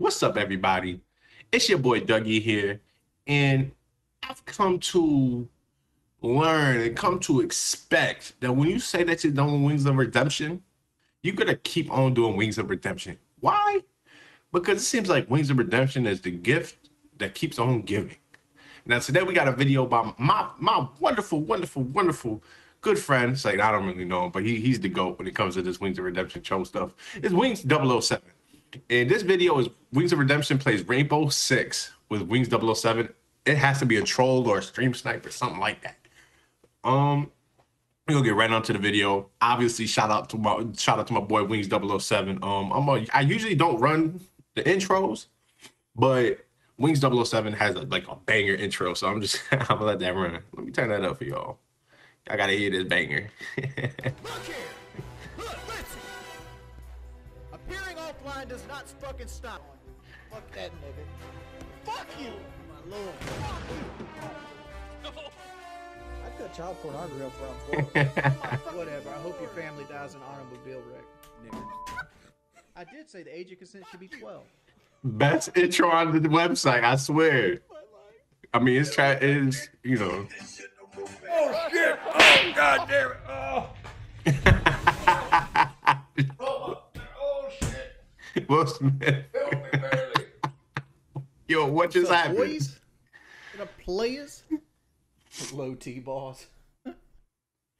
What's up, everybody? It's your boy Dougie here, and I've come to learn and come to expect that when you say that you're with Wings of Redemption, you're gonna keep on doing Wings of Redemption. Why? Because it seems like Wings of Redemption is the gift that keeps on giving. Now today we got a video by my my wonderful, wonderful, wonderful good friend. It's like I don't really know him, but he, he's the GOAT when it comes to this Wings of Redemption show stuff. It's Wings 007. And this video is Wings of Redemption plays Rainbow Six with Wings 007. It has to be a troll or a stream sniper, something like that. Um, we're gonna get right onto the video. Obviously, shout out to my shout out to my boy Wings 007. Um, I'm a, I usually don't run the intros, but Wings 007 has a, like a banger intro, so I'm just I'm gonna let that run. Let me turn that up for y'all. I gotta hear this banger. Appearing offline does not fucking stop. Fuck that nigga. Fuck you! Oh, my lord. Fuck you! I cut child pornography up from Whatever. I hope your family dies in an automobile wreck, nigga. I did say the age of consent should be 12. Best intro on the website, I swear. I mean, it's try it's you know. Oh shit! Oh god damn it! Oh, Will Smith. Help me, barely. Yo, what just What's up, happened? boys? The players? Low T boss.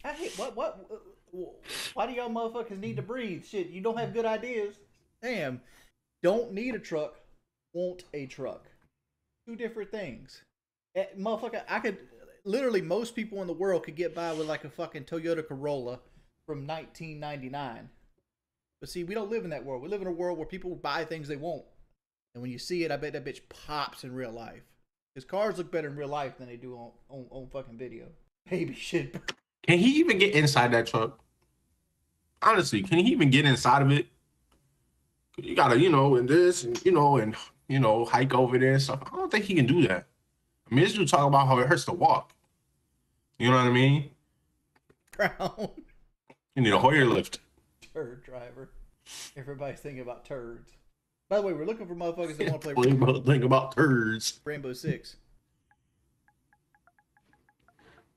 I hate what what why do y'all motherfuckers need to breathe? Shit, you don't have good ideas. Damn. Don't need a truck, want a truck. Two different things. Eh, motherfucker, I could literally most people in the world could get by with like a fucking Toyota Corolla from 1999. But see, we don't live in that world. We live in a world where people buy things they want. And when you see it, I bet that bitch pops in real life. Because cars look better in real life than they do on, on, on fucking video. Baby shit. Can he even get inside that truck? Honestly, can he even get inside of it? You gotta, you know, and this, and you know, and you know, hike over there and stuff. I don't think he can do that. I mean, this dude talking about how it hurts to walk. You know what I mean? Brown. You need a Hoyer lift. Turd driver. Everybody's thinking about turds. By the way, we're looking for motherfuckers that want to play What about think about turds? Rainbow Six.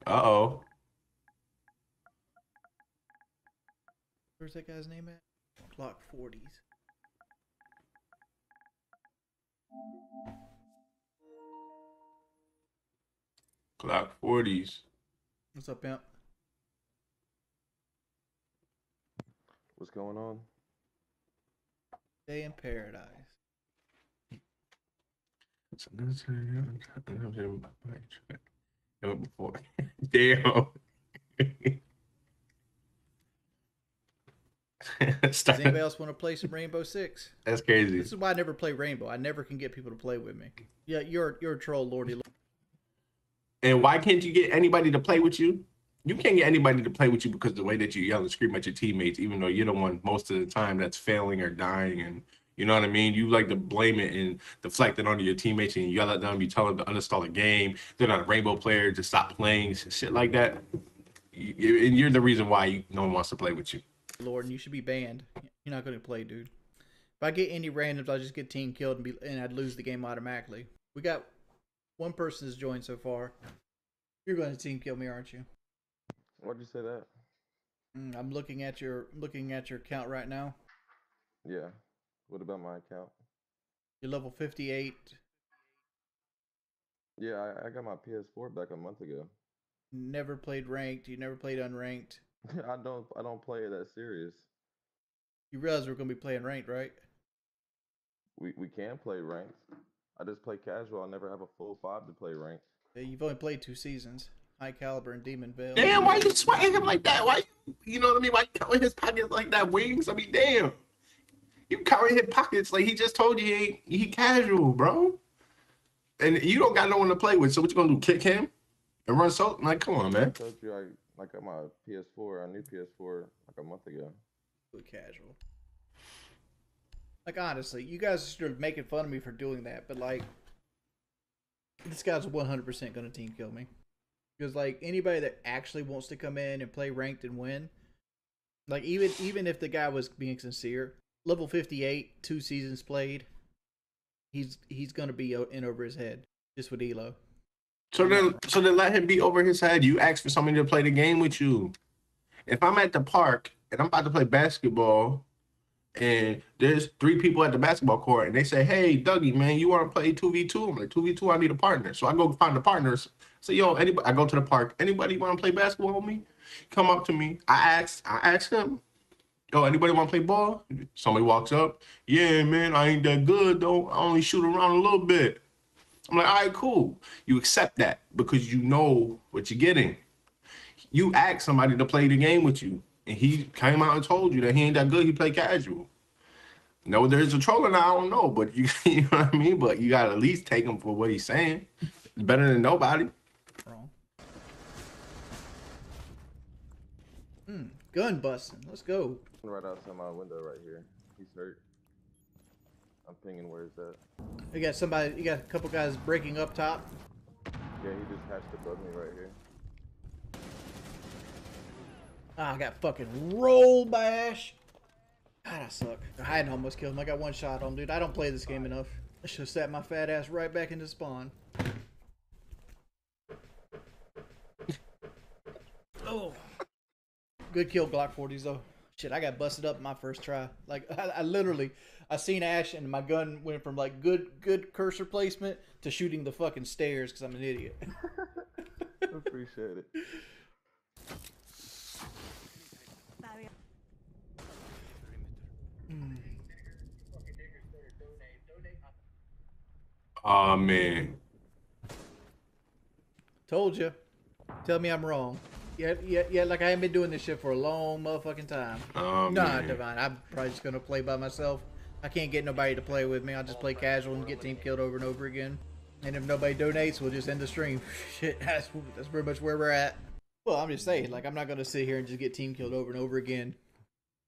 Uh oh. Where's that guy's name at? Glock 40s. Glock forties. What's up, pimp? What's going on? Day in paradise. Before. Damn. Does anybody else want to play some Rainbow Six? That's crazy. This is why I never play Rainbow. I never can get people to play with me. Yeah, you're you're a troll, Lordy. And why can't you get anybody to play with you? You can't get anybody to play with you because the way that you yell and scream at your teammates, even though you're the one most of the time that's failing or dying, and you know what I mean. You like to blame it and deflect it onto your teammates, and you yell at them. You tell them to uninstall a game. They're not a rainbow player to stop playing shit like that. And you're the reason why no one wants to play with you. Lord, and you should be banned. You're not going to play, dude. If I get any randoms, I'll just get team killed and be and I'd lose the game automatically. We got one person has joined so far. You're going to team kill me, aren't you? Why'd you say that? Mm, I'm looking at your looking at your account right now. Yeah. What about my account? You're level 58. Yeah, I, I got my PS4 back a month ago. Never played ranked. You never played unranked. I don't I don't play it that serious. You realize we're going to be playing ranked, right? We we can play ranked. I just play casual. I never have a full five to play ranked. Yeah, You've only played two seasons. High caliber and Demon Veil. Damn, why you sweating him like that? Why you, you know what I mean? Why you counting his pockets like that? Wings? I mean, damn. You counting his pockets like he just told you he ain't he casual, bro. And you don't got no one to play with, so what you gonna do? Kick him and run so like come on, I man. told you I like got my PS4, a new PS4 like a month ago. Really casual. Like honestly, you guys are making fun of me for doing that, but like, this guy's one hundred percent gonna team kill me. Because like anybody that actually wants to come in and play ranked and win, like even even if the guy was being sincere, level fifty eight, two seasons played, he's he's gonna be in over his head just with Elo. So then, so then let him be over his head. You ask for somebody to play the game with you. If I'm at the park and I'm about to play basketball, and there's three people at the basketball court, and they say, "Hey, Dougie, man, you want to play two v 2 I'm like, two v two, I need a partner." So I go find the partners. Say, "Yo, anybody?" I go to the park. Anybody want to play basketball with me? Come up to me. I ask. I ask him. Yo, anybody want to play ball? Somebody walks up. Yeah, man, I ain't that good though. I only shoot around a little bit. I'm like, all right, cool. You accept that because you know what you're getting. You ask somebody to play the game with you, and he came out and told you that he ain't that good. He played casual. No, there's a troller now. I don't know, but you, you know what I mean. But you gotta at least take him for what he's saying. It's better than nobody. Wrong. Hmm. Gun busting. Let's go. Right outside my window right here. He's hurt. I'm pinging where is that? You got somebody. You got a couple guys breaking up top. Yeah, he just hatched above me right here. Ah, I got fucking rolled by Ash. God, I suck. I hadn't almost killed him. I got one shot on him, dude. I don't play this game enough. I should have sat my fat ass right back into spawn. Oh. Good kill, Glock 40s, though. Shit, I got busted up my first try. Like, I, I literally, I seen Ash and my gun went from, like, good good cursor placement to shooting the fucking stairs because I'm an idiot. I appreciate it. Oh man. Told you. Tell me I'm wrong. Yeah, yeah, yeah. Like I haven't been doing this shit for a long motherfucking time. Oh, nah, man. Divine. I'm probably just gonna play by myself. I can't get nobody to play with me. I'll just play casual and get team killed over and over again. And if nobody donates, we'll just end the stream. Shit, that's that's pretty much where we're at. Well, I'm just saying, like I'm not gonna sit here and just get team killed over and over again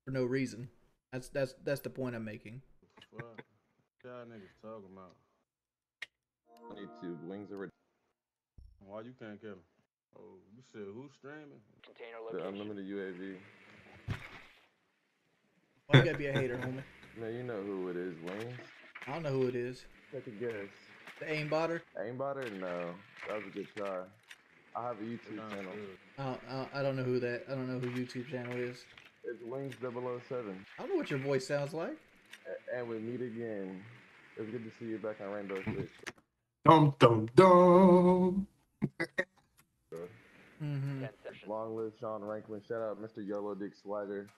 for no reason. That's that's that's the point I'm making. What y'all niggas talking about? 22 wings of Why you can't kill him? Oh, you said who's streaming? container the unlimited UAV. Why you gotta be a hater, homie? Man, you know who it is, Wings. I don't know who it is. Take a guess. The aimbotter. Aimbotter? No. That was a good try. I have a YouTube Nah, channel. good. I don't, I don't- I don't know who that. I don't know who YouTube channel is. It's Wings 007. I don't know what your voice sounds like. And we meet again. It's good to see you back on Rainbow Six. Dum dum dum. Mm-hmm. Long live Sean Ranklin. Shout out Mr. Yellow Dick Slider.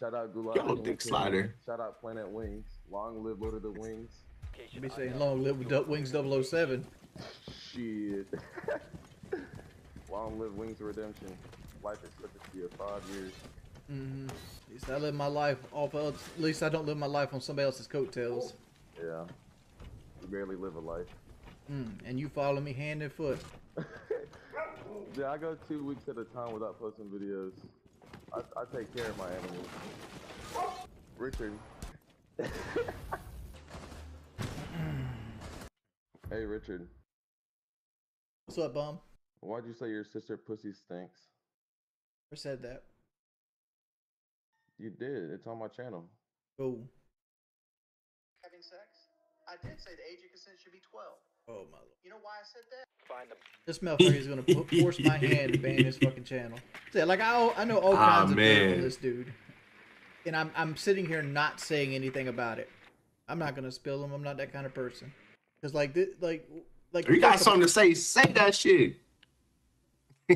Shout out Gulag. Yellow King Dick King. Shout Shout out Planet Wings. Long live Lord of the Wings. Should be saying long live Du- Wings 007. Shit. Long live Wings Redemption. Life expectancy of five years. Mm-hmm. At least I live my life off of. At least I don't live my life on somebody else's coattails. Yeah. You barely live a life. Mm. And you follow me hand and foot. Yeah, I go two weeks at a time without posting videos. I, I take care of my animals. Richard. hey, Richard. What's up, bum? Why'd you say your sister pussy stinks? Who said that? You did. It's on my channel. Oh. having sex? I did say the age of consent should be 12. Oh my lord. You know why I said that? This motherfucker is gonna pu- force my hand to ban his fucking channel. Yeah, like I, I know all Ah, kinds of dirt on man. this dude, and I'm I'm sitting here not saying anything about it. I'm not gonna spill him. I'm not that kind of person. Cause like this, like like You got first something to say? Say that shit.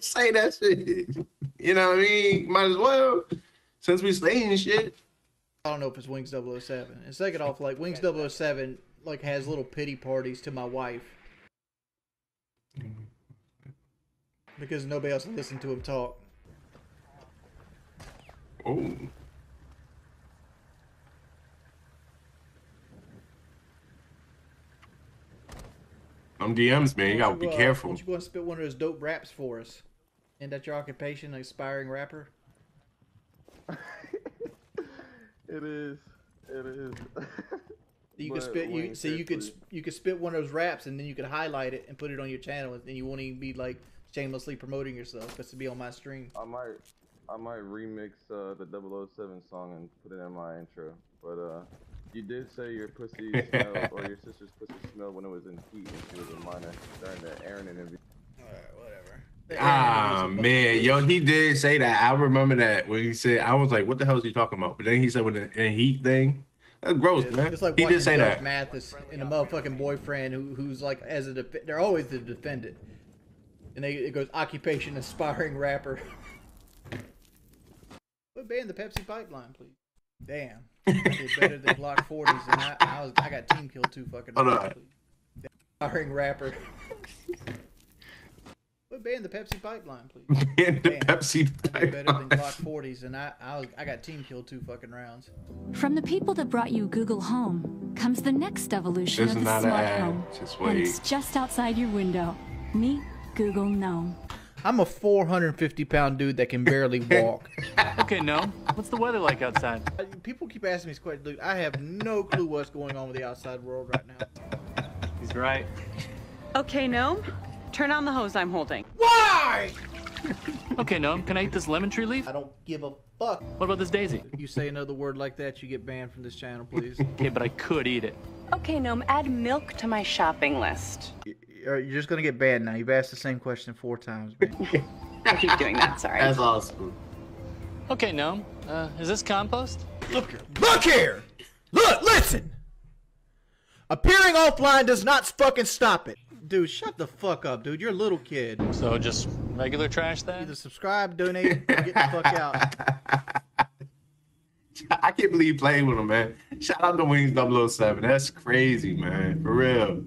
say that shit. You know what I mean? Might as well. Since we saying shit. I don't know if it's Wings 007. And second off, like Wings 007 like has little pity parties to my wife. Because nobody else will listen to him talk. Oh. I'm DMs, man, you gotta be uh, careful. Why don't you go and spit one of those dope raps for us? Ain't that your occupation, aspiring rapper? It is. It is. You could spit you Wayne, see you could you could spit one of those raps and then you could highlight it and put it on your channel and you won't even be like shamelessly promoting yourself just to be on my stream. I might, I might remix uh, the 007 song and put it in my intro. But uh, You did say your pussy smelled, or your sister's pussy smelled when it was in heat and she was a minor during the Aaron interview. Alright, whatever. Ah man, yo, he did say that. I remember that when he said, I was like, "What the hell is he talking about?" But then he said with the heat thing. That's gross, It's, man. it's like he did say that. Mathis and a motherfucking boyfriend who, who's like as a def- they're always the defendant, and they it goes occupation aspiring rapper. But ban the Pepsi pipeline, please. Damn, I did better than Glock 40s, and I, I was I got team kill two fucking Hold on. Aspiring rapper. But ban the Pepsi pipeline, please. And the Pepsi. pipeline. did better than Glock 40s, and I I, was, I got team kill two fucking rounds. From the people that brought you Google Home comes the next evolution This of the smart ad. home. Just and wait. it's just outside your window. Meet Google Gnome. I'm a 450 pound dude that can barely walk. Okay, no. What's the weather like outside? Uh, People keep asking me this question, dude. I have no clue what's going on with the outside world right now. He's right. Okay, Gnome, turn on the hose I'm holding. Why? okay, no. Can I eat this lemon tree leaf? I don't give a fuck. What about this daisy? If you say another word like that, you get banned from this channel, please. Okay, but I could eat it. Okay, Gnome, add milk to my shopping list. You're you're just gonna get banned now. You've asked the same question four times, man. I keep doing that, sorry. That's awesome. Okay, no. Uh, is this compost? Look here. Look here! Look, listen! Appearing offline does not fucking stop it. Dude, shut the fuck up, dude. You're a little kid. So just regular trash then? Either subscribe, donate, or get the fuck out. I can't believe playing with him, man. Shout out to Wings 007. That's crazy, man. For real.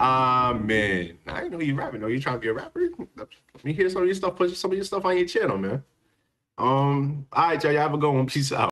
Ah, man. I didn't know you rapping. though. you trying to be a rapper? Let me hear some of your stuff. Put some of your stuff on your channel, man. Um, all right, y'all. Y'all have a good one. Peace out.